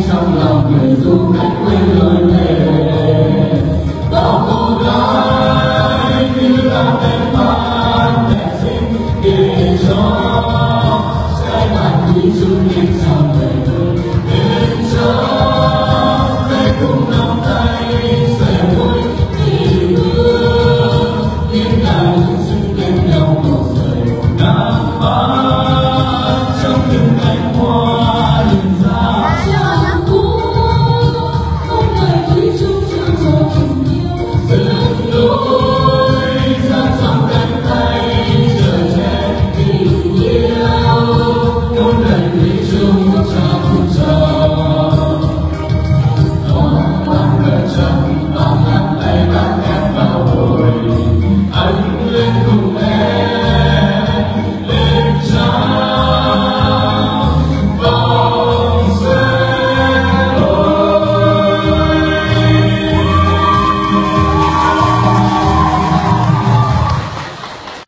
Sau 漫